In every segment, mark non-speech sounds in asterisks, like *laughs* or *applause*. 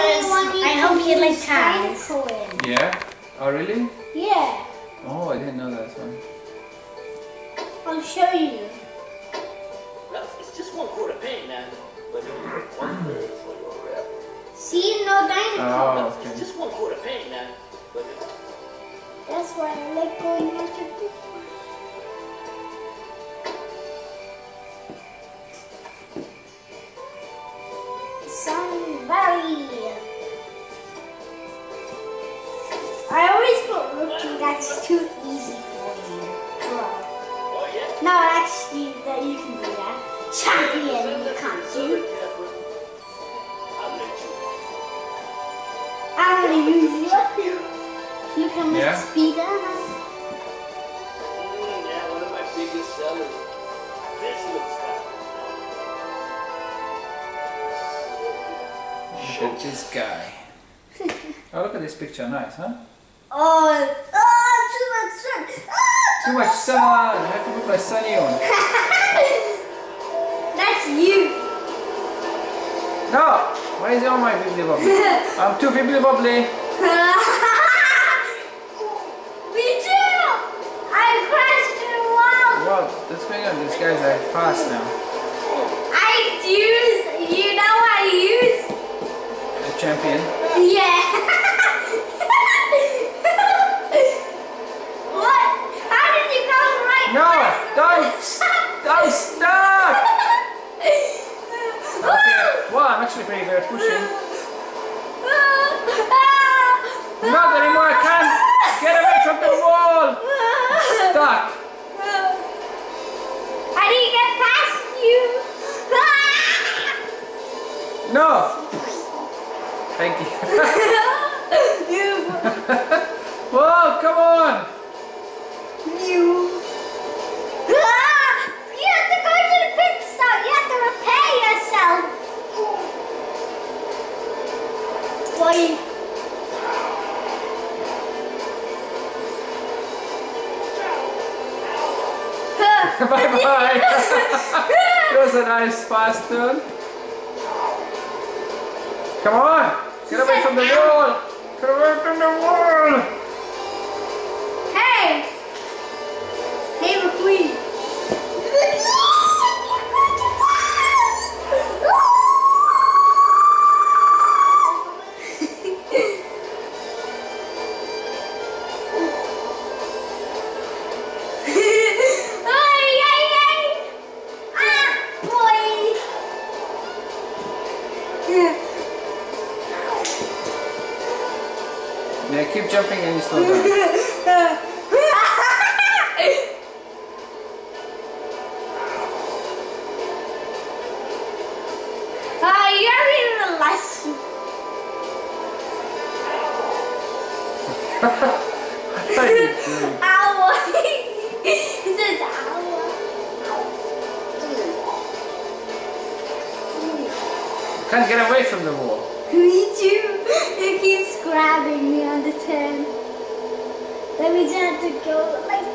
Because I hope you like cars. Coin. Yeah? Oh, really? Yeah, Oh, I didn't know that one. I'll show you. Well, it's just one quarter of paint now. But one third for your rep. See, no dinosaur. Oh, okay. it's just one quarter of paint now. That's why I like going after this That's too easy for you. Oh yeah. No, actually, that you can do that. Champion, you can't do. You. I'm gonna use you. You can make Yeah. speeder. Mm, yeah, one of my biggest sellers. This looks like. Look at this guy. *laughs* Oh, look at this picture. Nice, huh? Oh, Too much sun. You have to put my sunny on. That's you. No! Why is it on my bibbly bobbly? *laughs* I'm too bibbly bobbly. *laughs* Me too. I crashed in a wall. What? What's going on? These guys are fast now. I use, you know what I use? The champion. *laughs* Yeah. Pretty good pushing. Not anymore. I can't get away from the wall. Stuck. How do you get past you? No. *laughs* Thank you. you. *laughs* Whoa! Come on! You. Bye bye. it was a nice fast turn. Come on! Get away from the wall! Get away from the wall! Yeah, keep jumping and you slow down. Ah, you're in the lesson. What are you doing? Ow. it says ow. Can't get away from the wall. Me too. It keeps grabbing me on the turn. Then we just have to go like!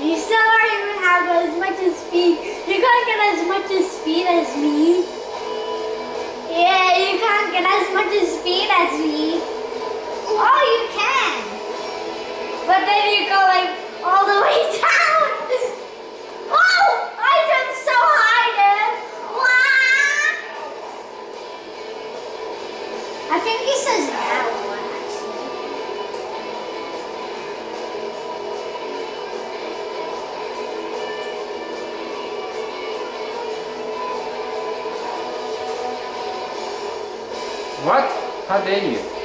You still don't even have as much as speed. You can't get as much as speed as me. Yeah, you can't get as much as speed as me. Oh, you can. But then you What? How dare you?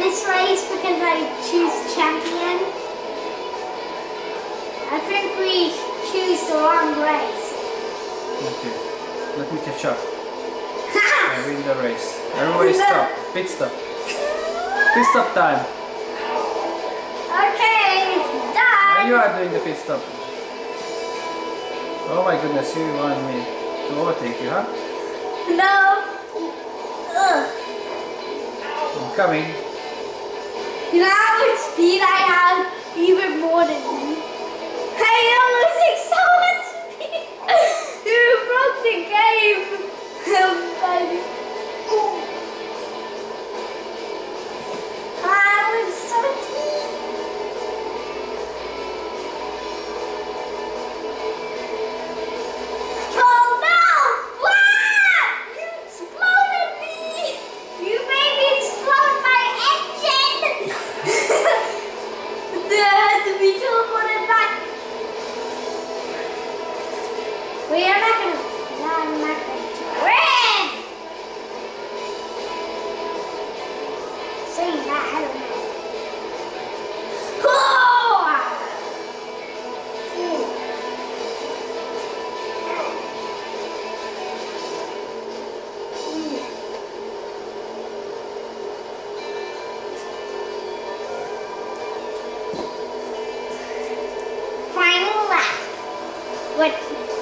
This race because I choose champion. I think we choose the wrong race. Okay. Let me catch up. I win the race. Everybody stop. Pit stop. Pit stop time. Okay, it's Now done. you are doing the pit stop. Oh my goodness, you want me to overtake you, huh? No. Ugh. I'm coming. You know how much speed I have? Even more than you. Hey, you're